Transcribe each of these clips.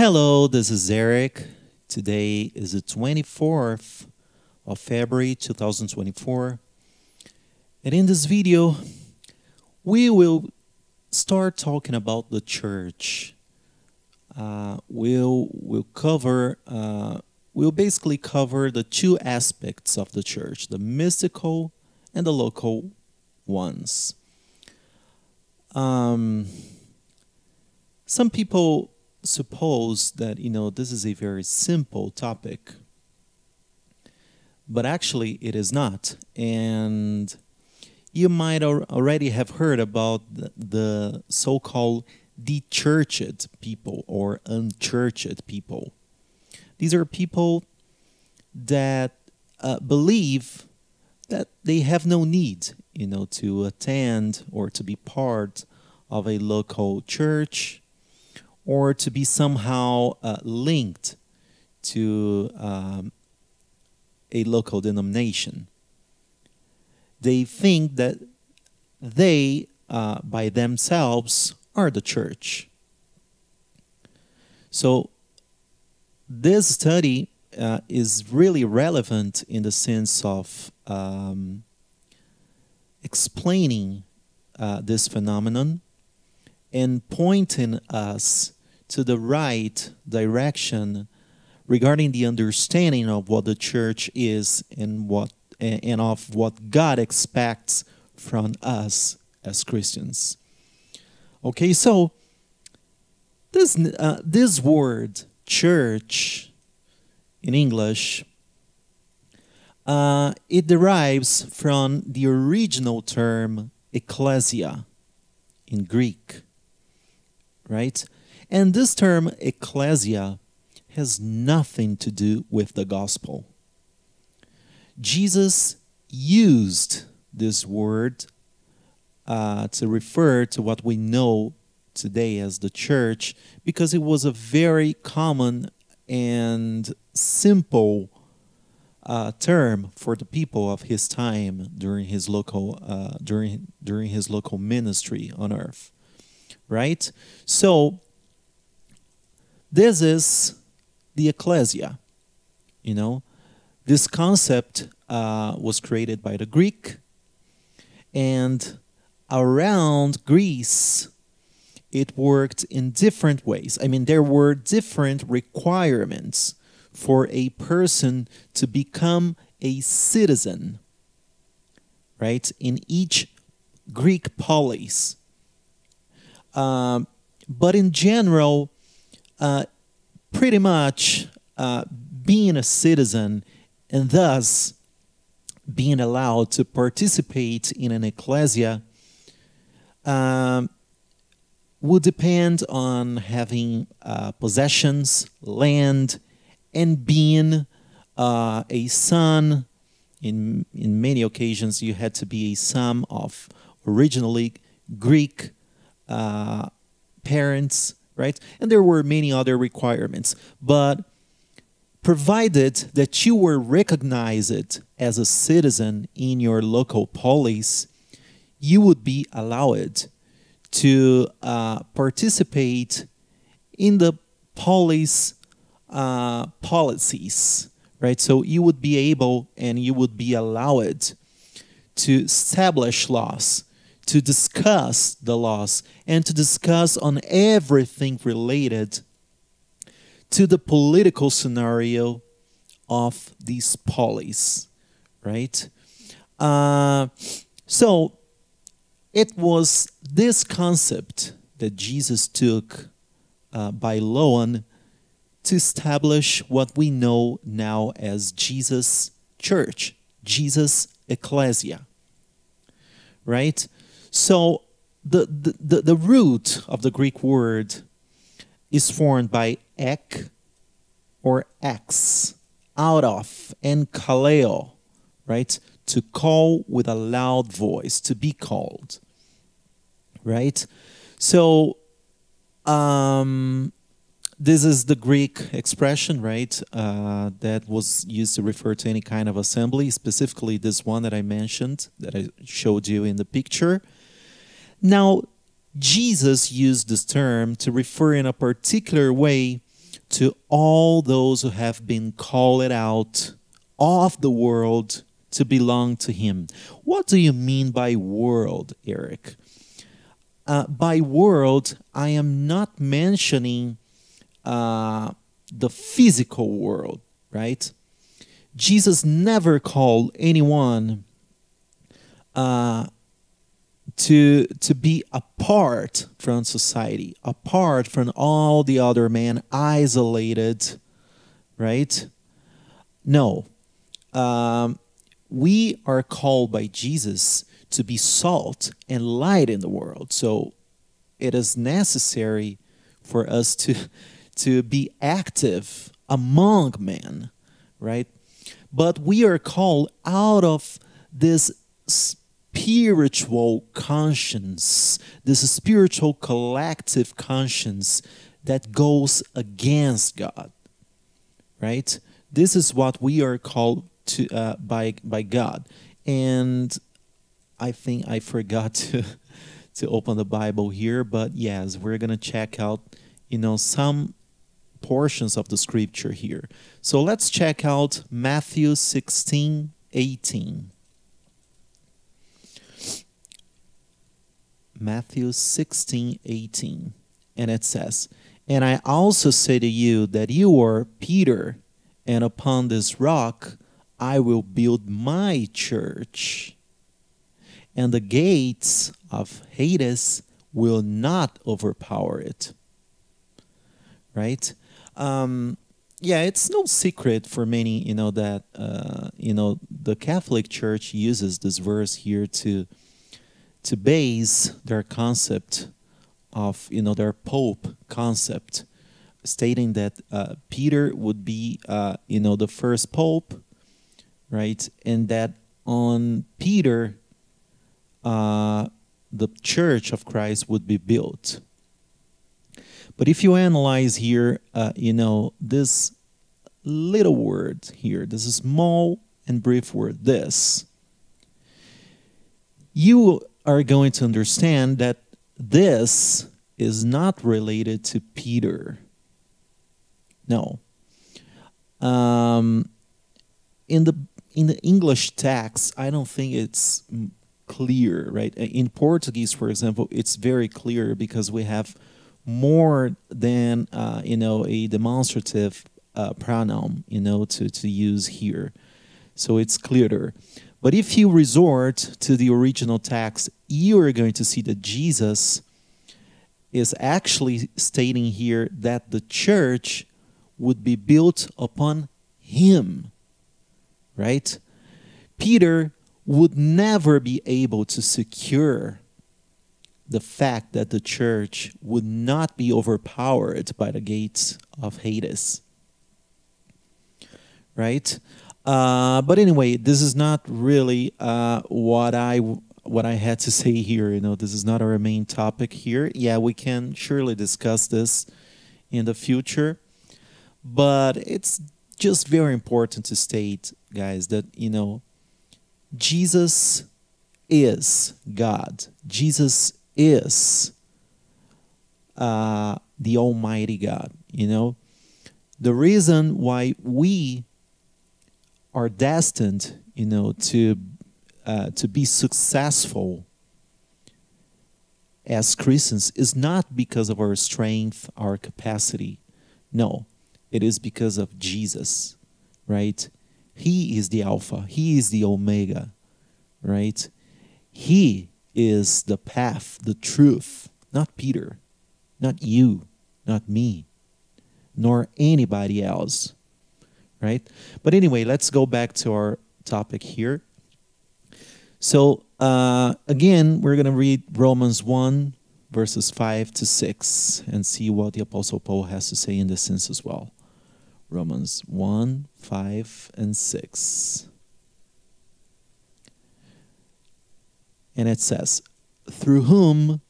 Hello, this is Erick. Today is the 24th of February 2024. And in this video, we will start talking about the church. Uh, we'll, we'll cover, uh, we'll basically cover the two aspects of the church the mystical and the local ones. Um, some people suppose that you know this is a very simple topic but actually it is not. And you might al- already have heard about the, the so-called dechurched people or unchurched people. These are people that uh, believe that they have no need you know to attend or to be part of a local church or to be somehow uh, linked to um, a local denomination. They think that they, uh, by themselves, are the church. So, this study uh, is really relevant in the sense of um, explaining uh, this phenomenon and pointing us to the right direction regarding the understanding of what the church is and what and of what God expects from us as Christians. Okay, so this uh, this word church in English uh, it derives from the original term ecclesia in Greek, right? And this term, ecclesia, has nothing to do with the gospel. Jesus used this word uh, to refer to what we know today as the church because it was a very common and simple uh, term for the people of his time during his local uh, during during his local ministry on earth right so this is the ecclesia. You know, this concept uh, was created by the Greek, and around Greece, it worked in different ways. I mean, there were different requirements for a person to become a citizen, right, in each Greek polis. Um, but in general, pretty much uh, being a citizen and thus being allowed to participate in an ecclesia um, would depend on having uh, possessions, land, and being uh, a son. In, in many occasions, you had to be a son of originally Greek uh, parents right? And there were many other requirements. But provided that you were recognized as a citizen in your local polis, you would be allowed to uh, participate in the polis uh, policies, right? So you would be able and you would be allowed to establish laws to discuss the laws and to discuss on everything related to the political scenario of these polis, right? Uh, so it was this concept that Jesus took uh, by loan to establish what we know now as Jesus Church, Jesus Ecclesia, right? So the, the, the, the root of the Greek word is formed by ek or ex, out of, and kaleo, right? To call with a loud voice, to be called, right? So, um, this is the Greek expression, right? Uh, that was used to refer to any kind of assembly, specifically this one that I mentioned, that I showed you in the picture. Now, Jesus used this term to refer in a particular way to all those who have been called out of the world to belong to him. What do you mean by world, Erick? Uh, by world, I am not mentioning uh, the physical world, right? Jesus never called anyone uh, to to be apart from society, apart from all the other men, isolated, right? No, um, we are called by Jesus to be salt and light in the world. So it is necessary for us to to be active among men, right? But we are called out of this spiritual conscience, this spiritual collective conscience that goes against God, right? This is what we are called to uh, by by God, and I think I forgot to to open the Bible here, but yes, we're gonna check out, you know, some portions of the scripture here. So let's check out Matthew 16, 18. Matthew 16, 18. And it says, And I also say to you that you are Peter, and upon this rock I will build my church, and the gates of Hades will not overpower it. Right? Um, yeah, it's no secret for many, you know, that uh, you know the Catholic Church uses this verse here to to base their concept of you know their pope concept stating that uh, peter would be uh, you know the first pope right? And that on peter uh, the church of christ would be built. But if you analyze here uh, you know this little word here this small and brief word this you are going to understand that this is not related to Peter. No. Um, in the in the English text, I don't think it's clear, right? In Portuguese, for example, it's very clear because we have more than uh, you know a demonstrative uh, pronoun, you know, to to use here, so it's clearer. But if you resort to the original text, you are going to see that Jesus is actually stating here that the church would be built upon him. Right? Peter would never be able to secure the fact that the church would not be overpowered by the gates of Hades. Right? Uh, but anyway, this is not really uh, what I what I had to say here. You know, this is not our main topic here. Yeah, we can surely discuss this in the future, but it's just very important to state, guys, that you know, Jesus is God. Jesus is uh, the Almighty God. You know, the reason why we are destined, you know, to uh, to be successful as Christians is not because of our strength, our capacity. No, it is because of Jesus, right? He is the Alpha, He is the Omega, right? He is the path, the truth, not Peter, not you, not me, nor anybody else right? But anyway, let's go back to our topic here. So uh, again, we're going to read Romans 1, verses 5 to 6, and see what the Apostle Paul has to say in this sense as well. Romans 1, 5, and 6. And it says, Through whom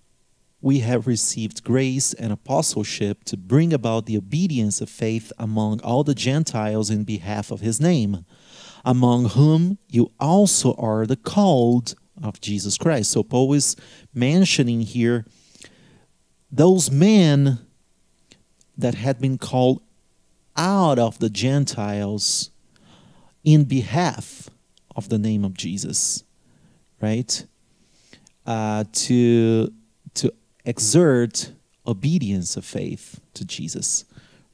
we have received grace and apostleship to bring about the obedience of faith among all the Gentiles in behalf of his name, among whom you also are the called of Jesus Christ. So Paul is mentioning here those men that had been called out of the Gentiles in behalf of the name of Jesus, right? Uh, to to exert obedience of faith to Jesus,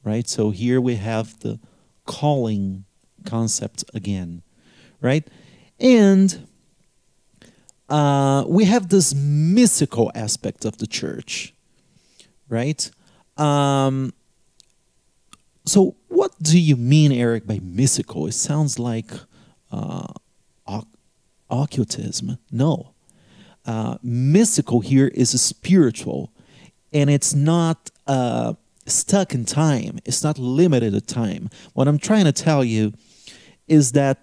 right? So here we have the calling concept again, right? And uh, we have this mystical aspect of the church, right? Um, so, what do you mean, Erick, by mystical? It sounds like uh, occultism. No. Uh, mystical here is spiritual, and it's not uh, stuck in time, it's not limited to time. What I'm trying to tell you is that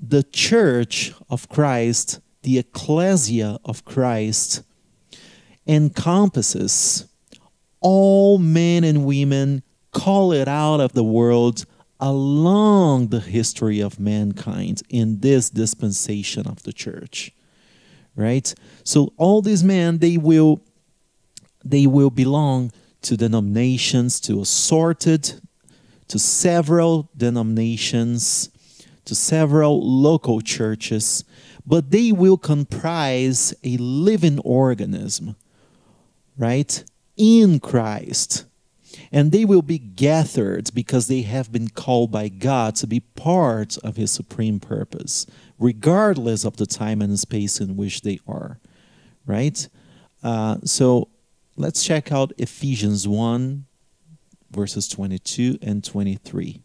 the church of Christ, the ecclesia of Christ, encompasses all men and women call it out of the world along the history of mankind in this dispensation of the church right? So all these men they will they will belong to denominations to assorted to several denominations to several local churches but they will comprise a living organism right in Christ and they will be gathered because they have been called by God to be part of His supreme purpose, regardless of the time and space in which they are. Right? Uh, so let's check out Ephesians 1, verses 22 and 23.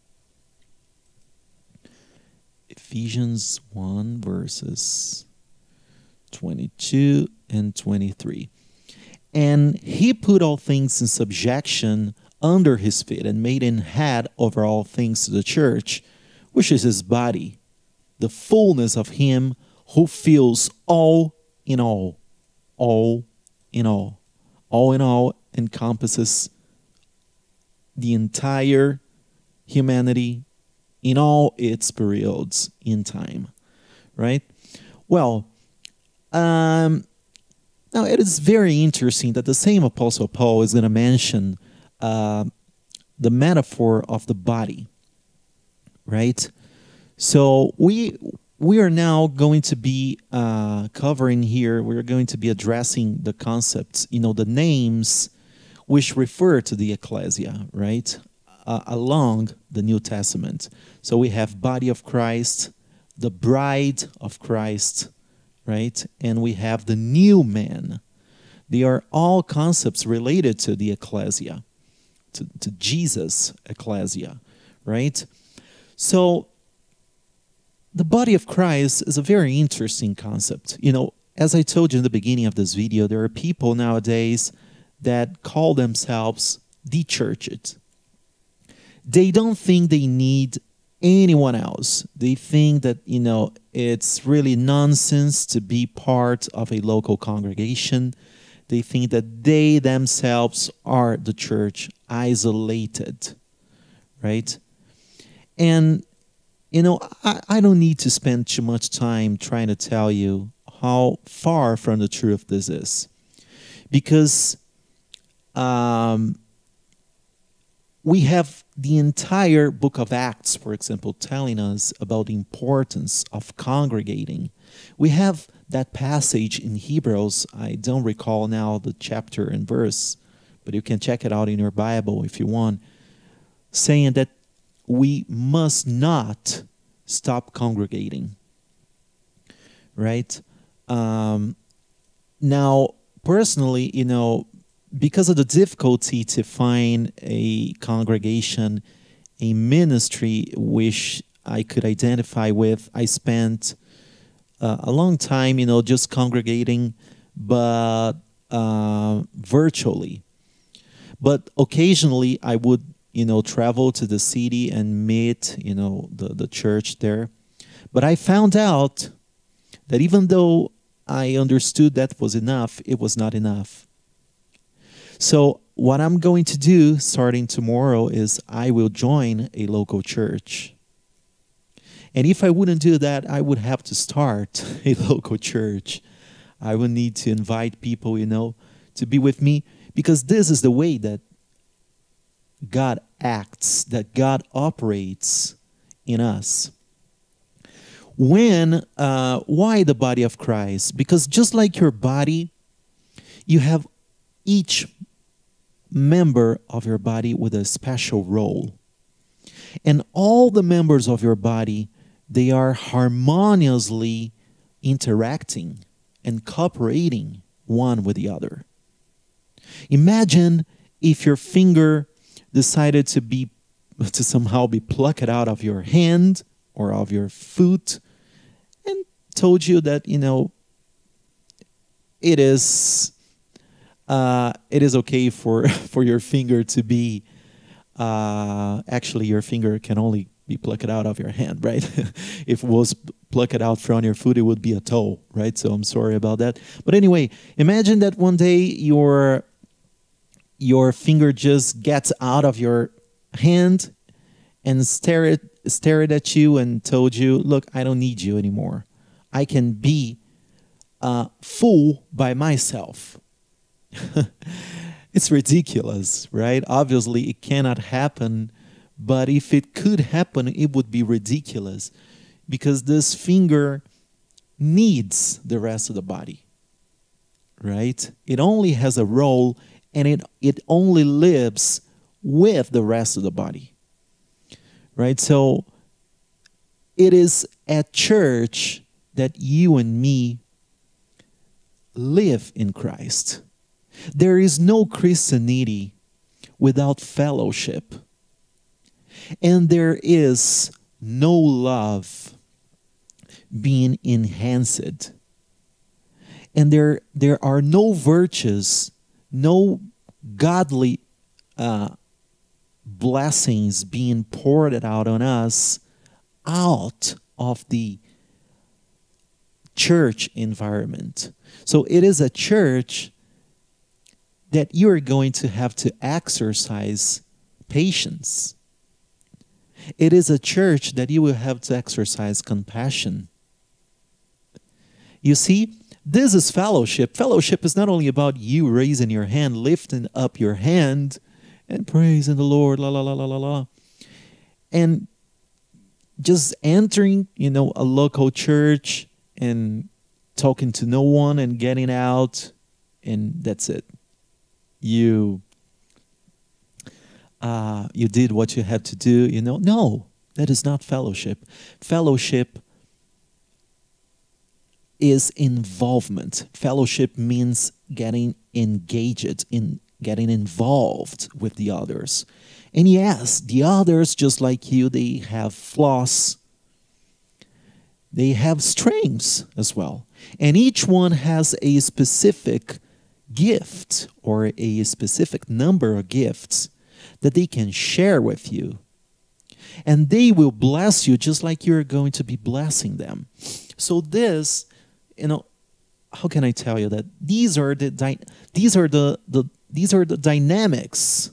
Ephesians 1, verses 22 and 23. And he put all things in subjection under his feet and made him head over all things to the church, which is his body, the fullness of him who fills all in all. All in all. All in all encompasses the entire humanity in all its periods in time. Right? Well, um, now it is very interesting that the same Apostle Paul is going to mention uh, the metaphor of the body, right? So we we are now going to be uh, covering here. We're going to be addressing the concepts, you know, the names which refer to the ecclesia, right? Uh, along the New Testament. So we have body of Christ, the bride of Christ, right? And we have the new man. They are all concepts related to the ecclesia to, to Jesus ecclesia, right? So the body of Christ is a very interesting concept. You know, as I told you in the beginning of this video, there are people nowadays that call themselves the churches. They don't think they need anyone else. They think that, you know, it's really nonsense to be part of a local congregation. They think that they themselves are the church, isolated, right? And, you know, I, I don't need to spend too much time trying to tell you how far from the truth this is. Because um, we have the entire book of Acts, for example, telling us about the importance of congregating. We have that passage in Hebrews. I don't recall now the chapter and verse, but you can check it out in your Bible if you want, saying that we must not stop congregating. Right? Um, now, personally, you know, because of the difficulty to find a congregation, a ministry which I could identify with, I spent uh, a long time, you know, just congregating, but uh, virtually. But occasionally, I would, you know, travel to the city and meet, you know, the, the church there. But I found out that even though I understood that was enough, it was not enough. So, what I'm going to do starting tomorrow is I will join a local church and if I wouldn't do that, I would have to start a local church. I would need to invite people, you know, to be with me because this is the way that God acts, that God operates in us. When, uh, why the body of Christ? Because just like your body, you have each member of your body with a special role. And all the members of your body, they are harmoniously interacting and cooperating one with the other. Imagine if your finger decided to be to somehow be plucked out of your hand or of your foot and told you that you know it is uh, it is okay for for your finger to be uh, actually your finger can only be plucked out of your hand, right? if it was plucked out from your foot, it would be a toe, right? So I'm sorry about that. But anyway, imagine that one day your your finger just gets out of your hand and stare stared stared at you and told you, "Look, I don't need you anymore. I can be uh, full by myself." it's ridiculous, right? Obviously, it cannot happen, but if it could happen, it would be ridiculous because this finger needs the rest of the body, right? It only has a role and it, it only lives with the rest of the body, right? So it is at church that you and me live in Christ there is no Christianity without fellowship. And there is no love being enhanced. And there, there are no virtues, no godly uh, blessings being poured out on us out of the church environment. So it is a church that you are going to have to exercise patience. It is a church that you will have to exercise compassion. You see, this is fellowship. Fellowship is not only about you raising your hand, lifting up your hand, and praising the Lord, la la la la la la, and just entering, you know, a local church and talking to no one and getting out, and that's it. You uh, you did what you had to do you know? No that is not fellowship. Fellowship is involvement fellowship means getting engaged in getting involved with the others and yes the others just like you they have flaws they have strengths as well and each one has a specific gift or a specific number of gifts that they can share with you. And they will bless you just like you're going to be blessing them. So this, you know, how can I tell you that these are the these are the, the these are the dynamics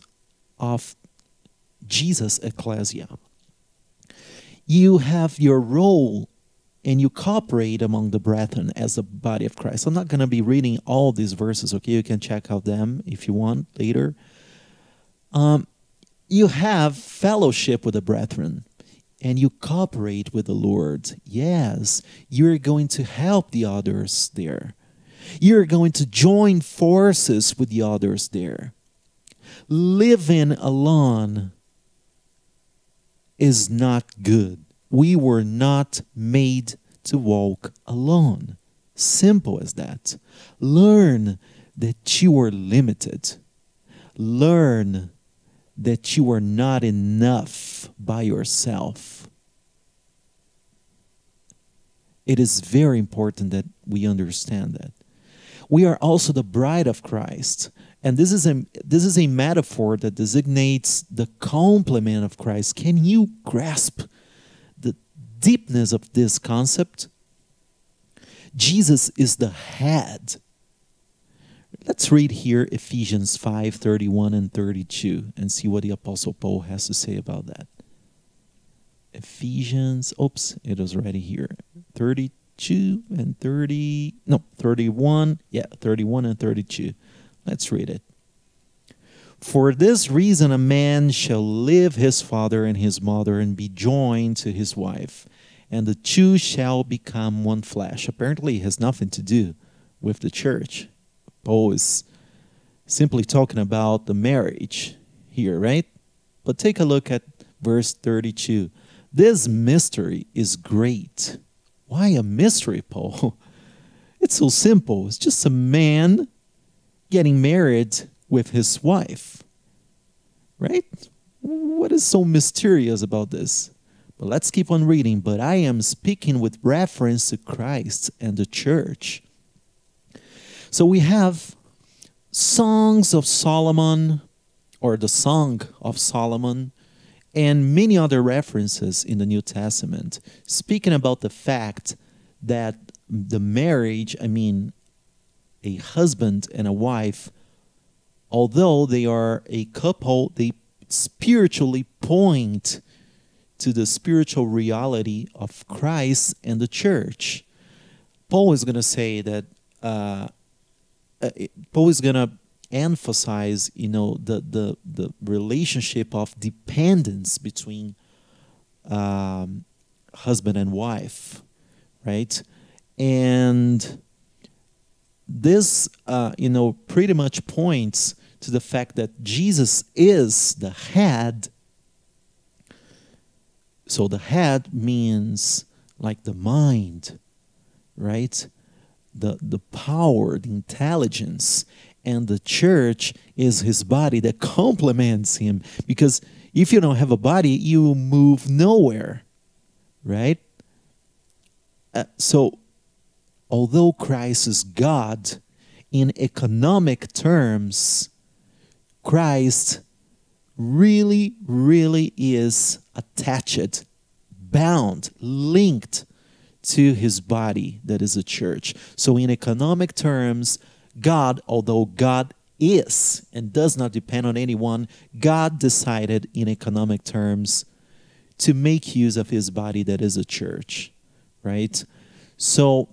of Jesus ecclesia. You have your role and you cooperate among the brethren as the body of Christ. I'm not going to be reading all these verses, okay? You can check out them if you want later. Um, you have fellowship with the brethren and you cooperate with the Lord. Yes, you're going to help the others there. You're going to join forces with the others there. Living alone is not good we were not made to walk alone. Simple as that. Learn that you are limited. Learn that you are not enough by yourself. It is very important that we understand that. We are also the bride of Christ. And this is a this is a metaphor that designates the complement of Christ. Can you grasp the deepness of this concept, Jesus is the head. Let's read here Ephesians 5 31 and 32 and see what the Apostle Paul has to say about that. Ephesians, oops, it was already here. 32 and 30, no, 31, yeah, 31 and 32. Let's read it. For this reason, a man shall leave his father and his mother and be joined to his wife, and the two shall become one flesh. Apparently, it has nothing to do with the church. Paul is simply talking about the marriage here, right? But take a look at verse 32. This mystery is great. Why a mystery, Paul? It's so simple. It's just a man getting married with his wife. Right? What is so mysterious about this? But let's keep on reading. But I am speaking with reference to Christ and the church. So we have Songs of Solomon, or the Song of Solomon, and many other references in the New Testament speaking about the fact that the marriage, I mean, a husband and a wife, although they are a couple, they spiritually point to the spiritual reality of Christ and the church. Paul is going to say that uh, uh, Paul is gonna emphasize, you know, the the the relationship of dependence between um, husband and wife, right? And this, uh, you know, pretty much points to the fact that Jesus is the head. So the head means like the mind, right? The, the power, the intelligence, and the church is his body that complements him. Because if you don't have a body, you move nowhere, right? Uh, so, although Christ is God, in economic terms, Christ really, really is attached, bound, linked to his body that is a church. So, in economic terms, God, although God is and does not depend on anyone, God decided in economic terms to make use of his body that is a church, right? So,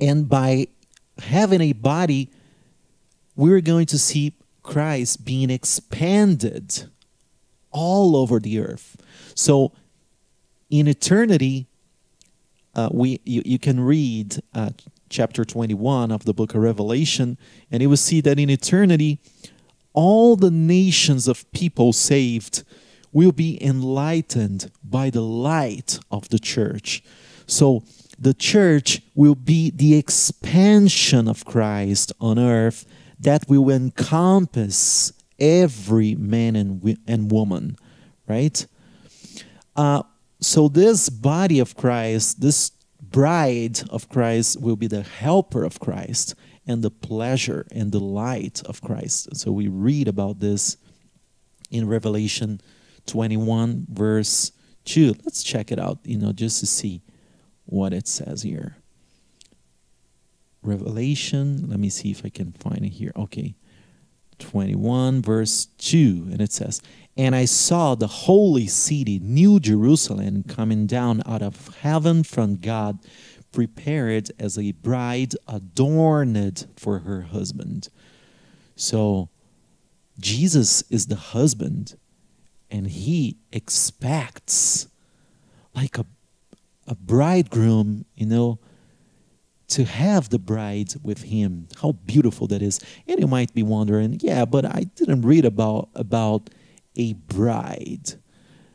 and by having a body, we're going to see Christ being expanded all over the earth. So, in eternity, uh, we you, you can read uh, chapter 21 of the book of Revelation, and you will see that in eternity, all the nations of people saved will be enlightened by the light of the church. So the church will be the expansion of Christ on earth that will encompass every man and, and woman, right? Uh, so this body of Christ, this bride of Christ will be the helper of Christ and the pleasure and the light of Christ. So we read about this in Revelation 21 verse 2. Let's check it out, you know, just to see what it says here. Revelation, let me see if I can find it here. Okay. 21 verse 2 and it says and I saw the holy city, New Jerusalem, coming down out of heaven from God, prepared as a bride adorned for her husband. So, Jesus is the husband, and he expects, like a, a bridegroom, you know, to have the bride with him. How beautiful that is. And you might be wondering, yeah, but I didn't read about about a bride.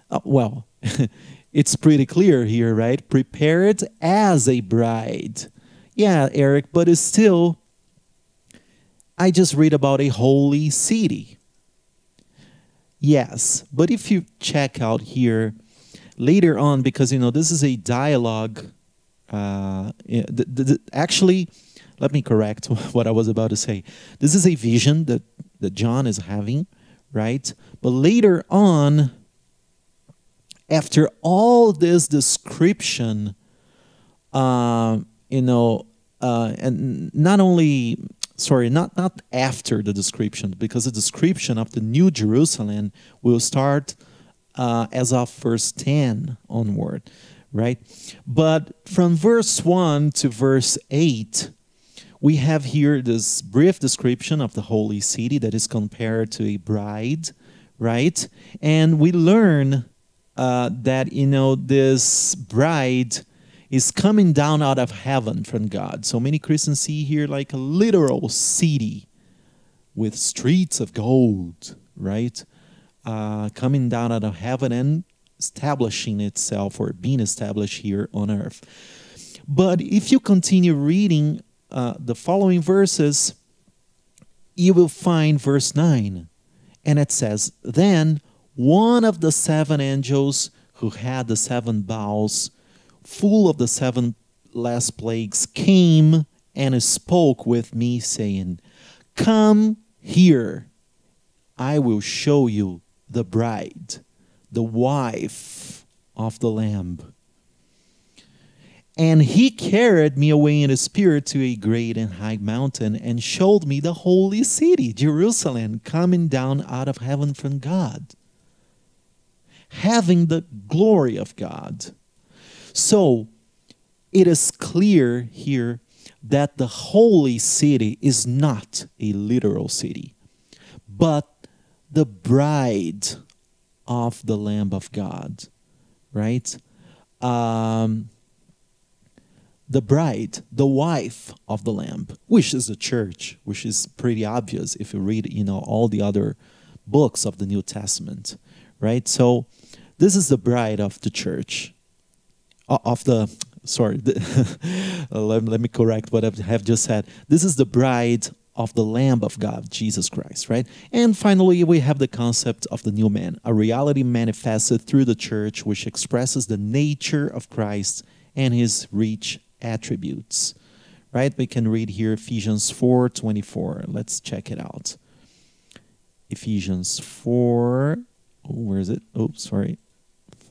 Uh, well, it's pretty clear here, right? Prepared as a bride. Yeah, Erick, but it's still, I just read about a holy city. Yes, but if you check out here later on, because you know this is a dialogue. Uh, actually, let me correct what I was about to say. This is a vision that that John is having right? But later on, after all this description, uh, you know, uh, and not only sorry, not not after the description, because the description of the New Jerusalem will start uh, as of verse ten onward, right? But from verse one to verse eight, we have here this brief description of the holy city that is compared to a bride, right? And we learn uh, that, you know, this bride is coming down out of heaven from God. So many Christians see here like a literal city with streets of gold, right? Uh, coming down out of heaven and establishing itself or being established here on earth. But if you continue reading uh, the following verses, you will find verse 9. And it says, Then one of the seven angels who had the seven bowls, full of the seven last plagues, came and spoke with me, saying, Come here, I will show you the bride, the wife of the Lamb. And he carried me away in the spirit to a great and high mountain and showed me the holy city, Jerusalem, coming down out of heaven from God, having the glory of God. So it is clear here that the holy city is not a literal city, but the bride of the Lamb of God, right? Um, the bride, the wife of the lamb, which is the church, which is pretty obvious if you read, you know, all the other books of the New Testament, right? So this is the bride of the church, uh, of the sorry, let, let me correct what I have just said. This is the bride of the Lamb of God, Jesus Christ, right? And finally, we have the concept of the new man, a reality manifested through the church which expresses the nature of Christ and his rich attributes. Right? We can read here Ephesians 4 24. Let's check it out. Ephesians 4. Oh, where is it? Oh, sorry.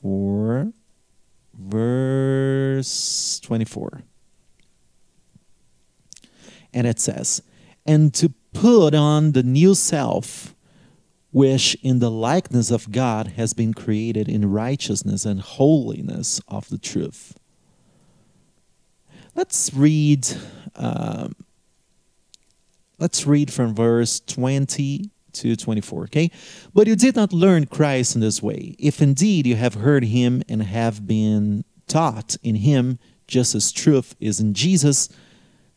4 verse 24. And it says, And to put on the new self, which in the likeness of God has been created in righteousness and holiness of the truth. Let's read. Um, let's read from verse 20 to 24, okay? But you did not learn Christ in this way. If indeed you have heard him and have been taught in him, just as truth is in Jesus,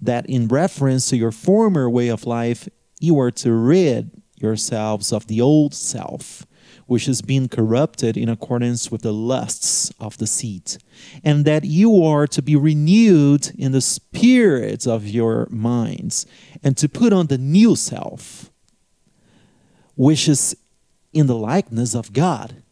that in reference to your former way of life, you are to rid yourselves of the old self which is being corrupted in accordance with the lusts of the seed, and that you are to be renewed in the spirit of your minds, and to put on the new self, which is in the likeness of God.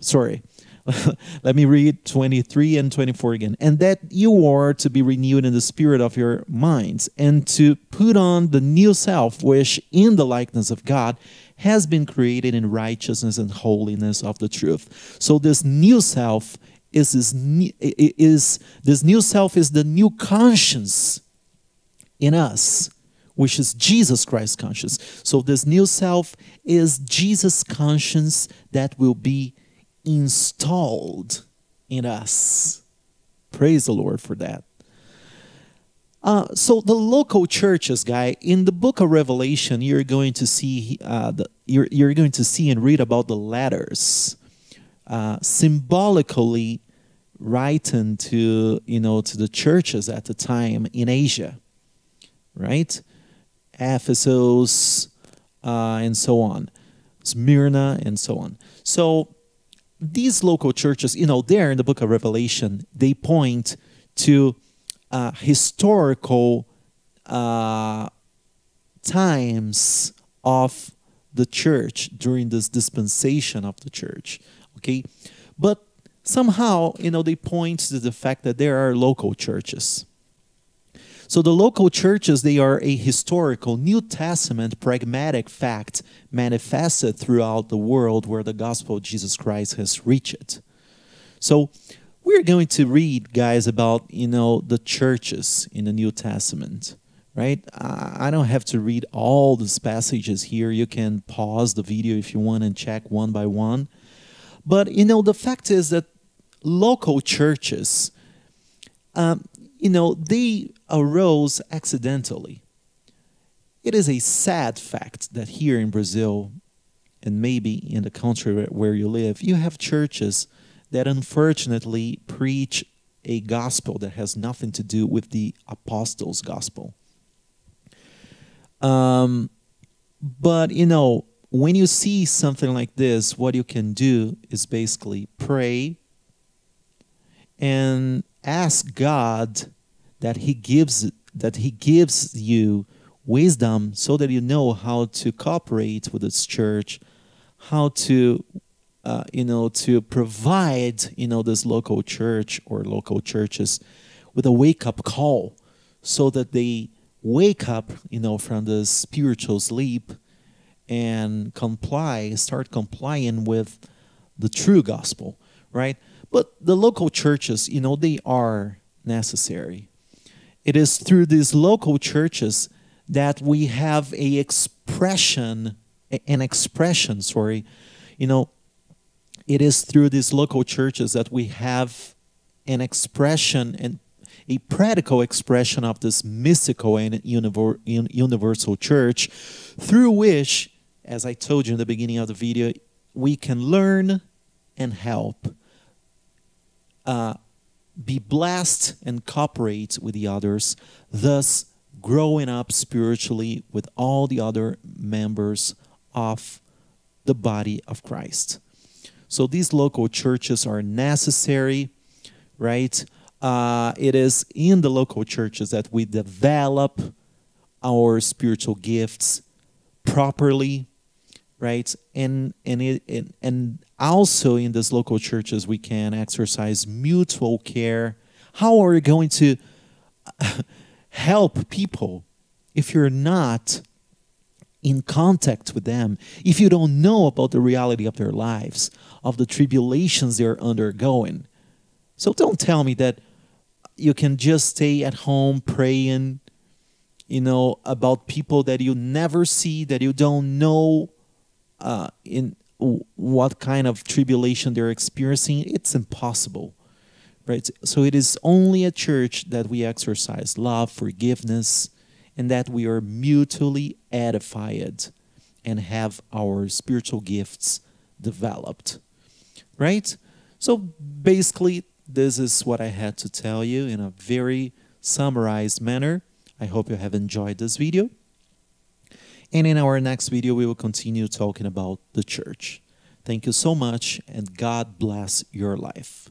Sorry. Let me read 23 and 24 again. And that you are to be renewed in the spirit of your minds, and to put on the new self, which in the likeness of God has been created in righteousness and holiness of the truth. So this new self is this new, is this new self is the new conscience in us, which is Jesus Christ conscience. So this new self is Jesus conscience that will be installed in us. Praise the Lord for that. Uh, so the local churches, guy, in the book of Revelation, you're going to see uh, the, you're, you're going to see and read about the letters, uh, symbolically written to you know to the churches at the time in Asia, right? Ephesus uh, and so on, Smyrna and so on. So these local churches, you know, there in the book of Revelation, they point to uh, historical uh, times of the church during this dispensation of the church. Okay, but somehow you know they point to the fact that there are local churches. So the local churches they are a historical New Testament pragmatic fact manifested throughout the world where the gospel of Jesus Christ has reached. It. So we're going to read, guys, about you know the churches in the New Testament, right? I don't have to read all these passages here. You can pause the video if you want and check one by one. But you know the fact is that local churches, um, you know, they arose accidentally. It is a sad fact that here in Brazil, and maybe in the country where you live, you have churches that unfortunately preach a gospel that has nothing to do with the apostles' gospel. Um, but you know, when you see something like this, what you can do is basically pray and ask God that He gives that He gives you wisdom so that you know how to cooperate with this church, how to uh, you know to provide you know this local church or local churches with a wake up call so that they wake up you know from the spiritual sleep and comply start complying with the true gospel right? But the local churches you know they are necessary. It is through these local churches that we have a expression an expression sorry you know it is through these local churches that we have an expression and a practical expression of this mystical and universal church through which as i told you in the beginning of the video we can learn and help uh, be blessed and cooperate with the others thus growing up spiritually with all the other members of the body of christ so these local churches are necessary, right? Uh, it is in the local churches that we develop our spiritual gifts properly, right? And and it, and, and also in these local churches we can exercise mutual care. How are you going to help people if you're not in contact with them, if you don't know about the reality of their lives, of the tribulations they're undergoing. So don't tell me that you can just stay at home praying, you know, about people that you never see, that you don't know uh, in what kind of tribulation they're experiencing. It's impossible. Right? So it is only a church that we exercise love, forgiveness, and that we are mutually edified and have our spiritual gifts developed. Right? So basically, this is what I had to tell you in a very summarized manner. I hope you have enjoyed this video. And in our next video, we will continue talking about the church. Thank you so much, and God bless your life.